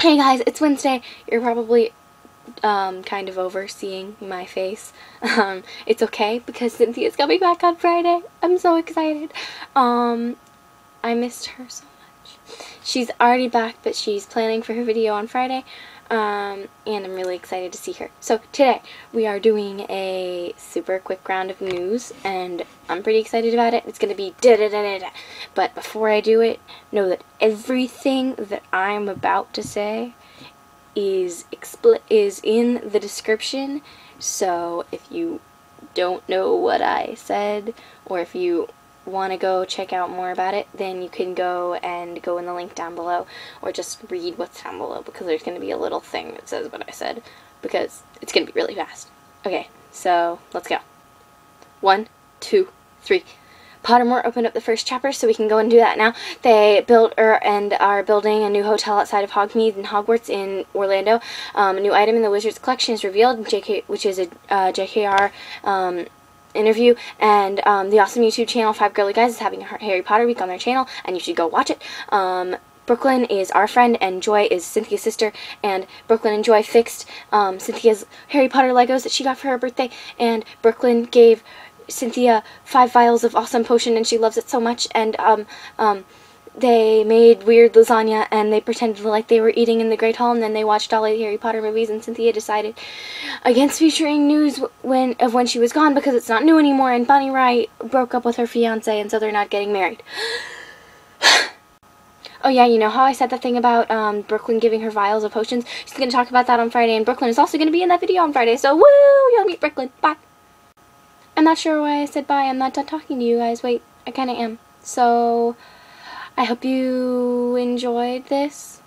Hey guys, it's Wednesday. You're probably um, kind of overseeing my face. Um, it's okay because Cynthia's coming back on Friday. I'm so excited. Um, I missed her so much. She's already back, but she's planning for her video on Friday. Um, and I'm really excited to see her. So today we are doing a super quick round of news, and I'm pretty excited about it. It's going to be da da da da da. But before I do it, know that everything that I'm about to say is expl is in the description. So if you don't know what I said, or if you want to go check out more about it, then you can go and go in the link down below or just read what's down below because there's going to be a little thing that says what I said because it's going to be really fast. Okay, so let's go. One, two, three. Pottermore opened up the first chapter, so we can go and do that now. They built er, and are building a new hotel outside of Hogsmeade and Hogwarts in Orlando. Um, a new item in the Wizards collection is revealed, JK, which is a uh, JKR um, interview and um, the awesome YouTube channel Five Girly Guys is having a Harry Potter week on their channel and you should go watch it. Um, Brooklyn is our friend and Joy is Cynthia's sister and Brooklyn and Joy fixed um, Cynthia's Harry Potter Legos that she got for her birthday and Brooklyn gave Cynthia five vials of awesome potion and she loves it so much and um, um, they made weird lasagna and they pretended like they were eating in the Great Hall and then they watched all the Harry Potter movies and Cynthia decided against featuring news when of when she was gone because it's not new anymore and Bonnie Wright broke up with her fiance and so they're not getting married. oh yeah, you know how I said that thing about um, Brooklyn giving her vials of potions? She's going to talk about that on Friday and Brooklyn is also going to be in that video on Friday so woo! You'll meet Brooklyn. Bye! I'm not sure why I said bye. I'm not done talking to you guys. Wait, I kind of am. So... I hope you enjoyed this.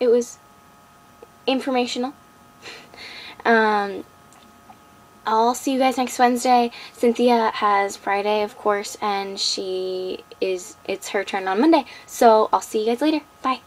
It was informational. um, I'll see you guys next Wednesday. Cynthia has Friday, of course, and she is, it's her turn on Monday. So I'll see you guys later. Bye.